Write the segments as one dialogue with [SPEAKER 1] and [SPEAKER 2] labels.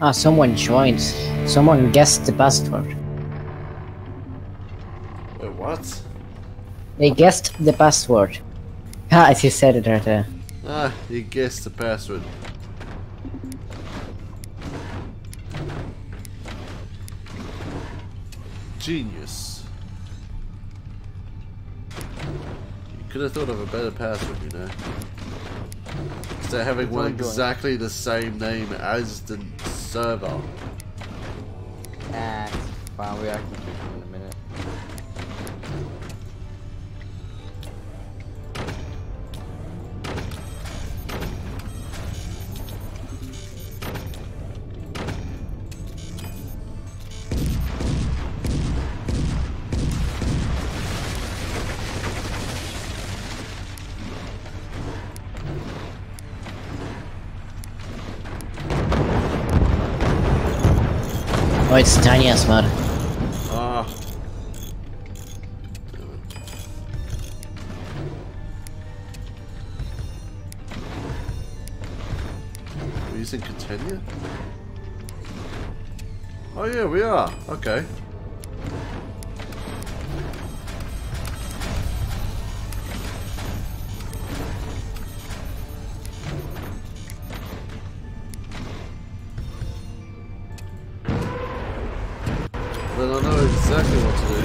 [SPEAKER 1] Ah, someone joined. Someone guessed the password.
[SPEAKER 2] Wait, what?
[SPEAKER 1] They guessed the password. Ah, as you said it right there.
[SPEAKER 2] Ah, you guessed the password. Genius. You could have thought of a better password, you know. Instead of having one exactly the same name as the server.
[SPEAKER 3] It's fine. We can
[SPEAKER 1] it's tiny as well.
[SPEAKER 2] Ah. We're using Catania? Oh yeah, we are. Okay. Then I know exactly what to do.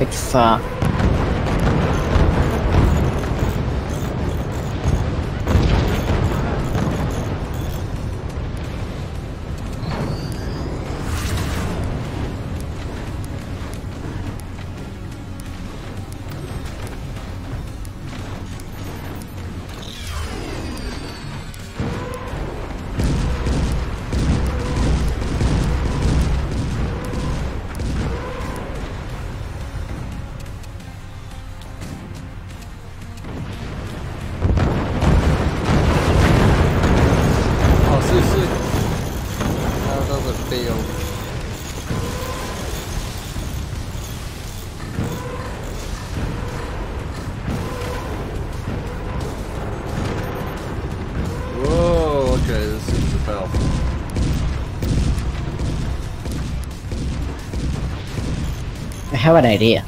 [SPEAKER 1] Bit far. Have an idea.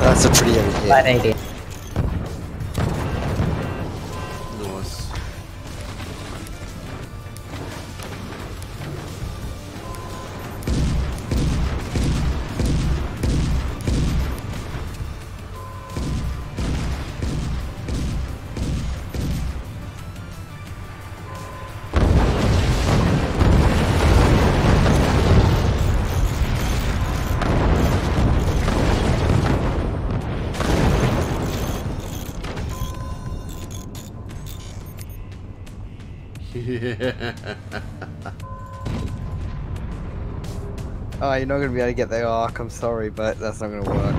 [SPEAKER 3] That's a pretty idea.
[SPEAKER 1] Bad idea.
[SPEAKER 3] You're not gonna be able to get the arc. Oh, I'm sorry, but that's not gonna work.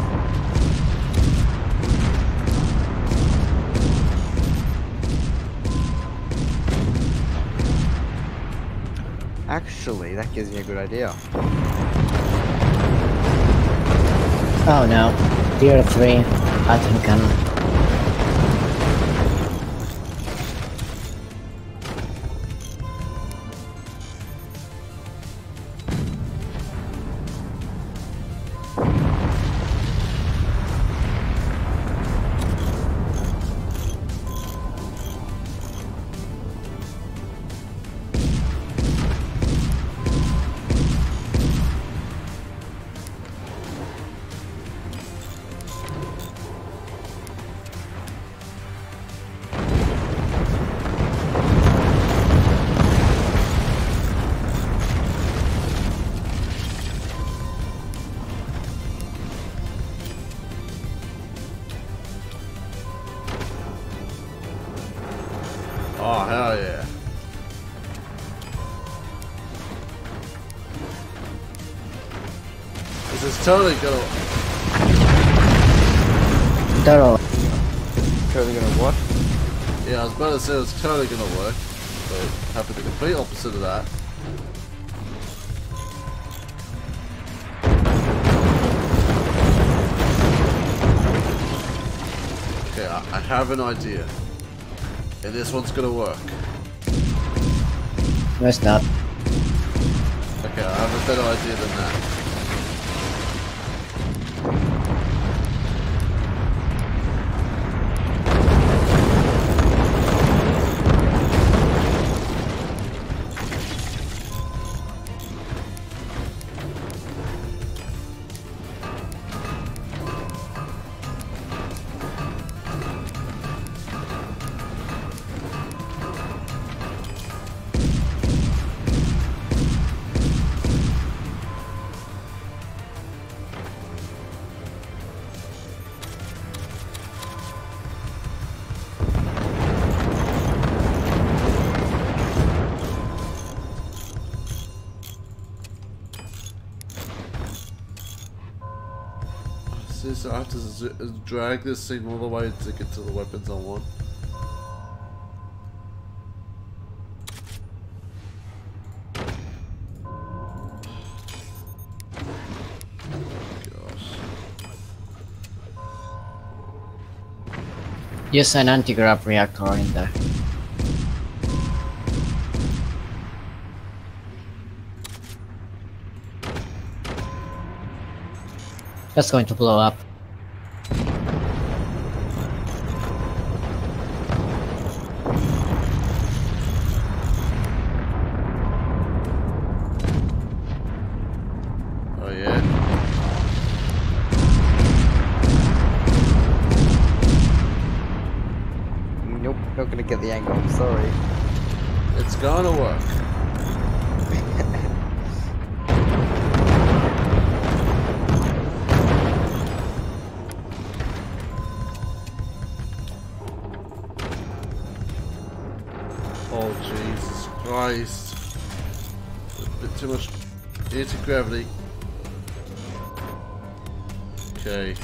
[SPEAKER 3] Actually, that gives me a good idea.
[SPEAKER 1] Oh no. Tier 3. Atom cannon.
[SPEAKER 2] oh, totally gonna.
[SPEAKER 1] Totally.
[SPEAKER 3] Totally gonna work.
[SPEAKER 2] Yeah, I was about to say it's totally gonna work, but happened the complete opposite of that. Okay, I, I have an idea, and this one's gonna work.
[SPEAKER 1] No, it's not.
[SPEAKER 2] Okay, I have a better idea than that. Since I have to drag this thing all the way to get to the weapons I want.
[SPEAKER 1] Use an anti-grav reactor in there. That's going to blow up.
[SPEAKER 2] Oh yeah?
[SPEAKER 3] Nope, not gonna get the angle. I'm sorry.
[SPEAKER 2] It's gonna work. Anti-gravity. Okay.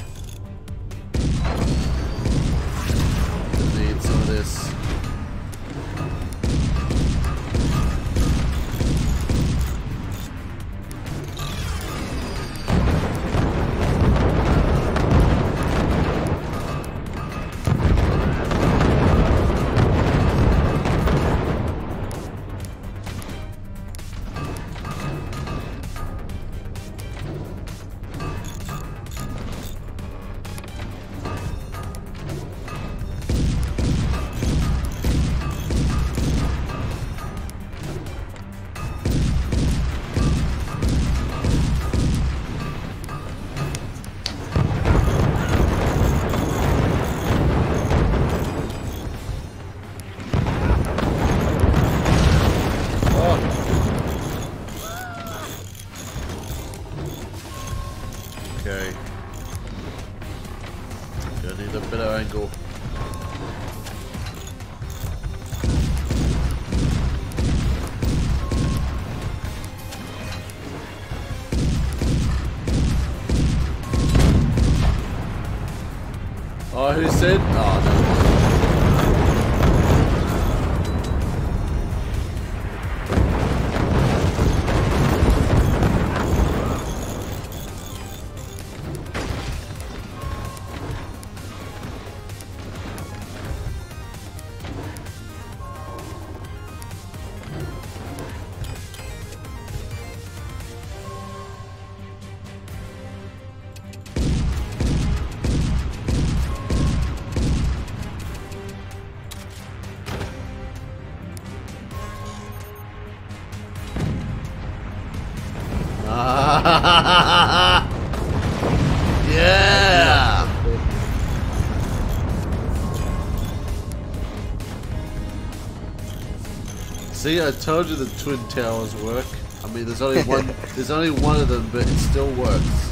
[SPEAKER 2] I told you the twin towers work. I mean, there's only one. there's only one of them, but it still works.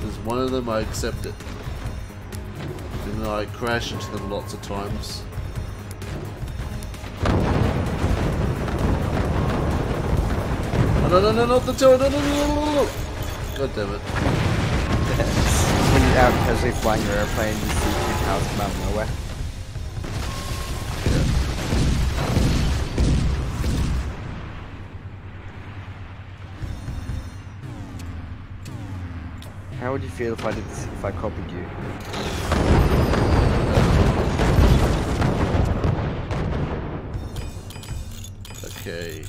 [SPEAKER 2] There's one of them. I accept it. Even though I crash into them lots of times. Oh, no, no, no, not the tower! No, no, no, no, no, no! God damn it!
[SPEAKER 3] when you're out casually flying your airplane, you see two towers come out of nowhere. Would you feel if I did if I copied you?
[SPEAKER 2] Okay.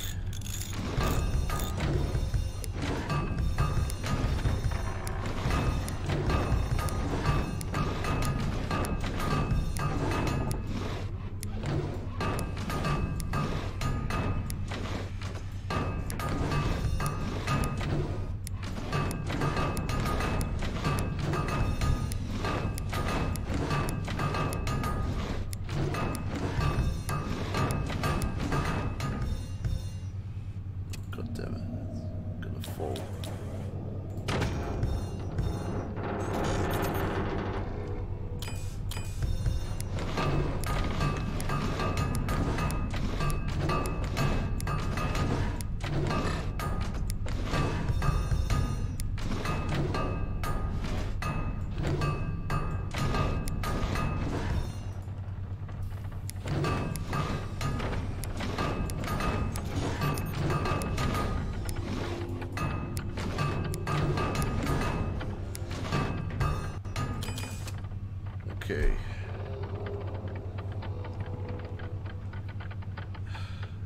[SPEAKER 2] Okay.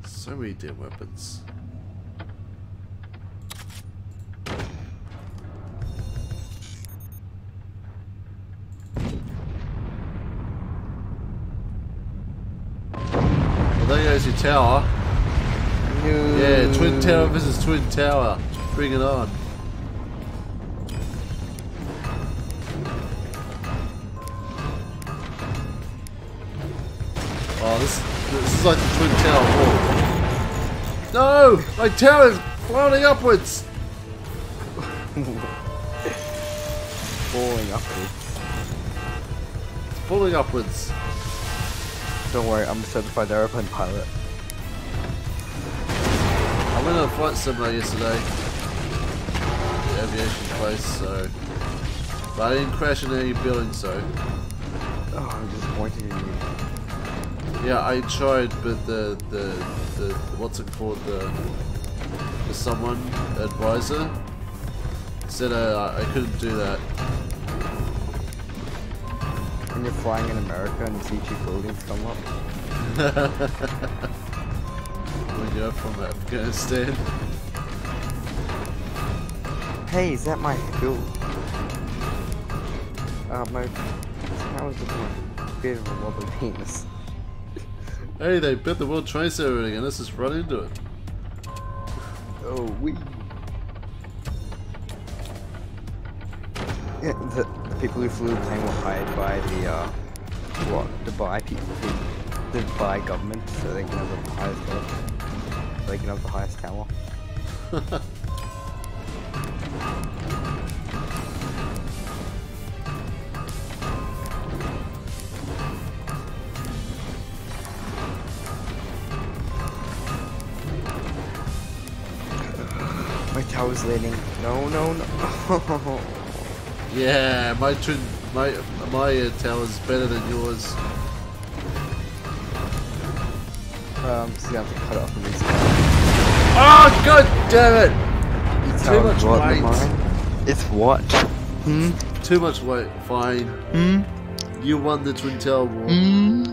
[SPEAKER 2] So many damn weapons. Well, there goes your tower. Yeah, Twin Tower versus Twin Tower. Bring it on. Oh, this, this is like the Twin Tower War. No! My tower is floating upwards!
[SPEAKER 3] Falling upwards.
[SPEAKER 2] It's falling upwards.
[SPEAKER 3] Don't worry, I'm a certified airplane pilot.
[SPEAKER 2] I went on a flight simulator yesterday. The aviation place, so... But I didn't crash in any buildings, so...
[SPEAKER 3] Oh, I'm disappointed in you.
[SPEAKER 2] Yeah, I tried, but the the the what's it called the the someone advisor said uh, I couldn't do that.
[SPEAKER 3] When you're flying in America and you see two buildings come up.
[SPEAKER 2] when you're from Afghanistan.
[SPEAKER 3] Hey, is that my build? Uh, my... How is it my bit of a wobbly penis?
[SPEAKER 2] Hey, they built the World Trade Center again. Let's just run into it.
[SPEAKER 3] Oh, we. Yeah, the, the people who flew the plane were hired by the, uh, what, Dubai people, the Dubai government, so they can have the highest level. They can have the highest tower. My tower's leaning. No, no, no.
[SPEAKER 2] Yeah, my twin, my my uh, tower's better than yours.
[SPEAKER 3] um, so you have to cut it off and restart.
[SPEAKER 2] Oh god damn it!
[SPEAKER 3] Your
[SPEAKER 2] Too much
[SPEAKER 3] what,
[SPEAKER 2] weight.
[SPEAKER 3] mine? It's what? Hmm?
[SPEAKER 2] Too much weight. Fine.
[SPEAKER 3] Hmm?
[SPEAKER 2] You won the Twin Tower War.
[SPEAKER 3] Hmm?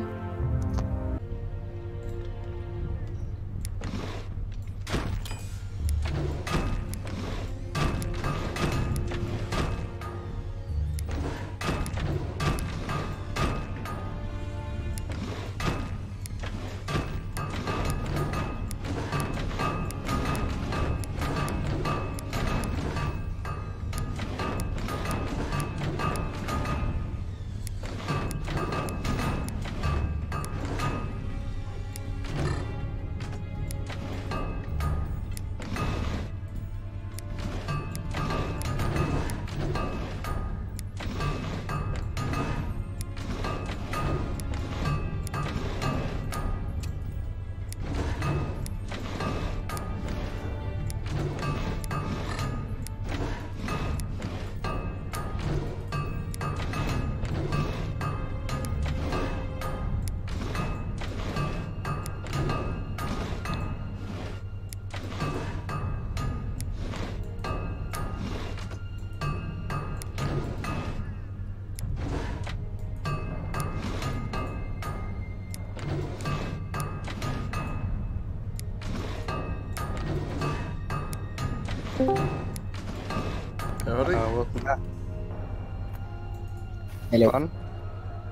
[SPEAKER 1] Hello.
[SPEAKER 3] Fun?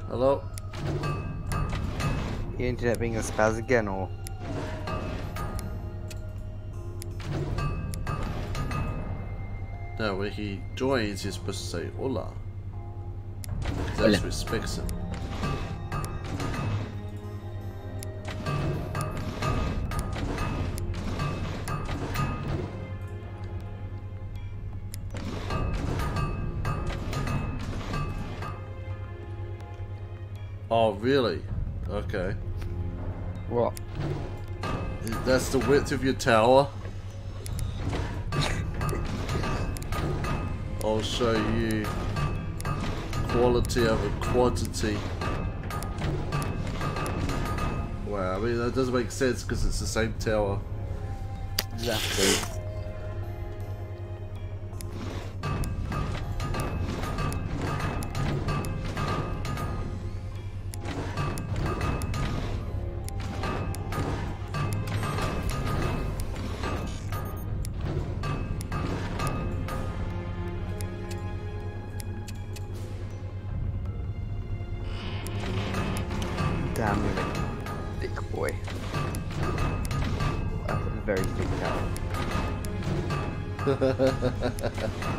[SPEAKER 2] Hello.
[SPEAKER 3] Your internet being a spaz again, or
[SPEAKER 2] No, when he joins, he's supposed to say hola. That respects him. Oh, really? Okay.
[SPEAKER 3] what?
[SPEAKER 2] That's the width of your tower? I'll show you quality over quantity. Wow, I mean that doesn't make sense because it's the same tower.
[SPEAKER 3] Exactly. Big boy. That's a very big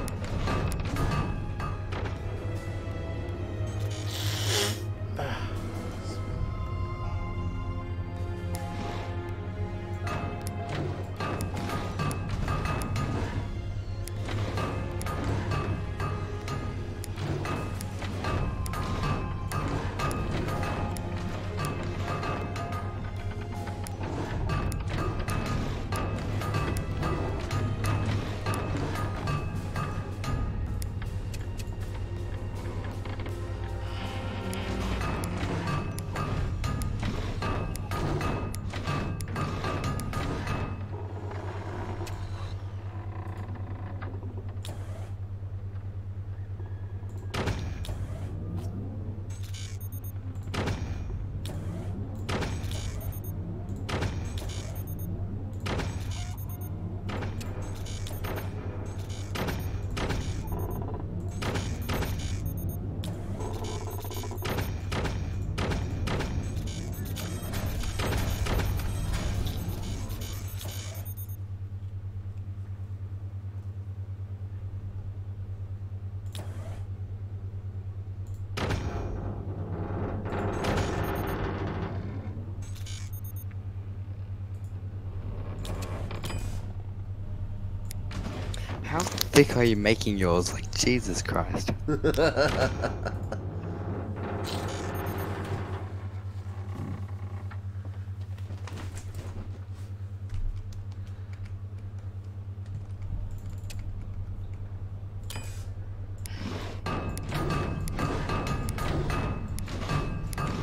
[SPEAKER 3] tower. How thick are you making yours? Like, Jesus Christ.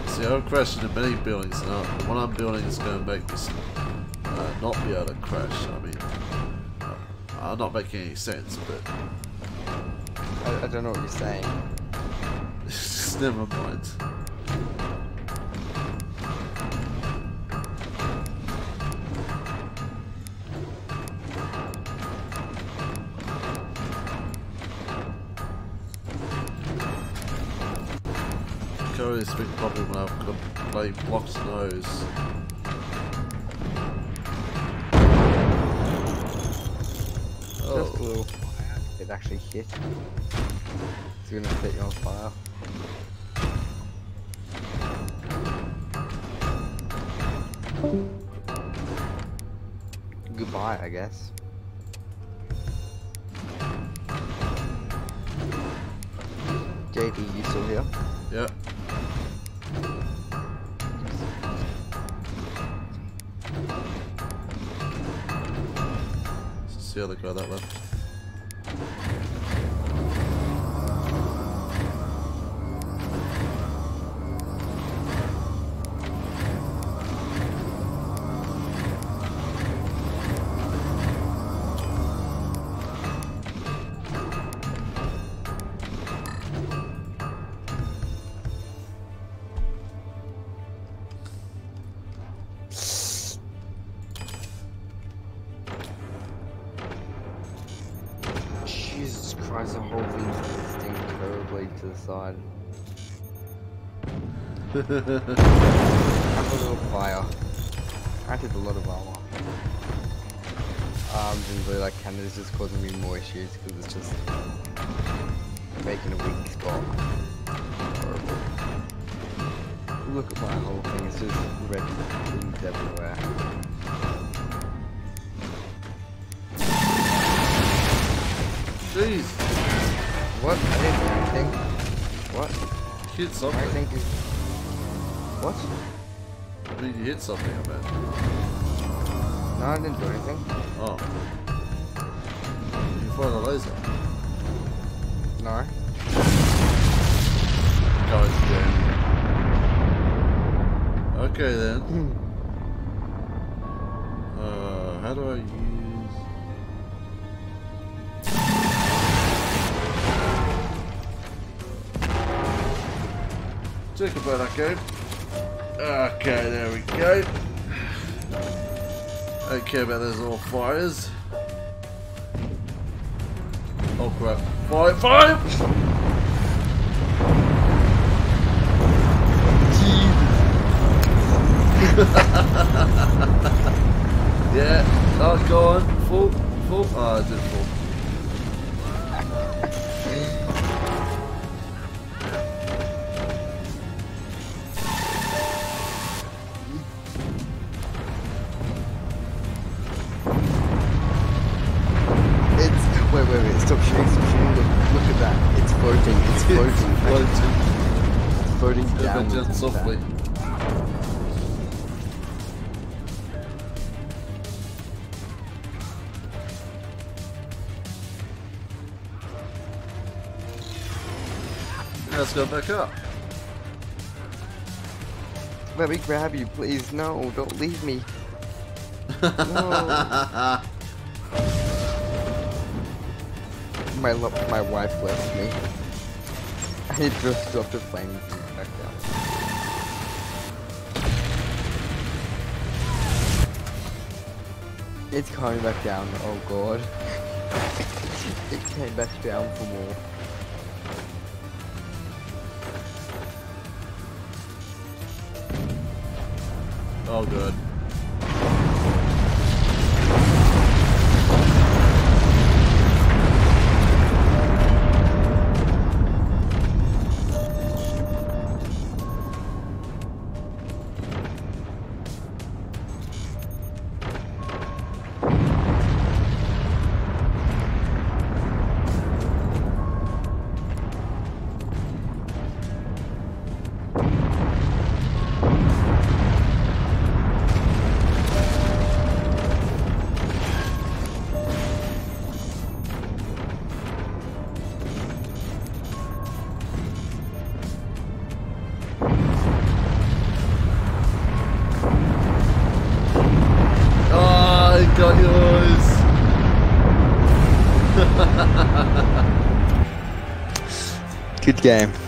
[SPEAKER 2] See, I'm crashing in many buildings now. The one I'm building is going to make this uh, not be able to crash. I mean, I'm not making any sense, but
[SPEAKER 3] I, I don't know what you're saying.
[SPEAKER 2] just never mind. Currently, this big problem when I've got to play blocks nose.
[SPEAKER 3] It actually hit. It's gonna set you on fire. Goodbye, I guess. JD, you still here?
[SPEAKER 2] yeah. It's the other guy that left.
[SPEAKER 3] Why is the whole thing existing terribly to the side? Have a little fire. I did a lot of armor. Um, didn't really like Canada's just causing me more issues because it's just making a weak spot. Horrible. Look at my whole thing, it's just red things everywhere.
[SPEAKER 2] Jeez.
[SPEAKER 3] What? I didn't do anything. What?
[SPEAKER 2] Hit
[SPEAKER 3] I think. What?
[SPEAKER 2] I think you hit something, I bet.
[SPEAKER 3] No, I didn't do anything.
[SPEAKER 2] Oh. You fired a laser.
[SPEAKER 3] No.
[SPEAKER 2] God damn. Okay then. Uh, how do I about that game. Okay, there we go. I Don't care about those little fires. Oh crap. Fire, fire! Yeah. Oh, go on. Full. Full. Oh, I did. Let's go back up.
[SPEAKER 3] Let me grab you, please! No, don't leave me! No! my my wife left me. I just dropped a plane back down. It's coming back down. Oh god! it came back down for more.
[SPEAKER 2] Oh,
[SPEAKER 3] good. Game.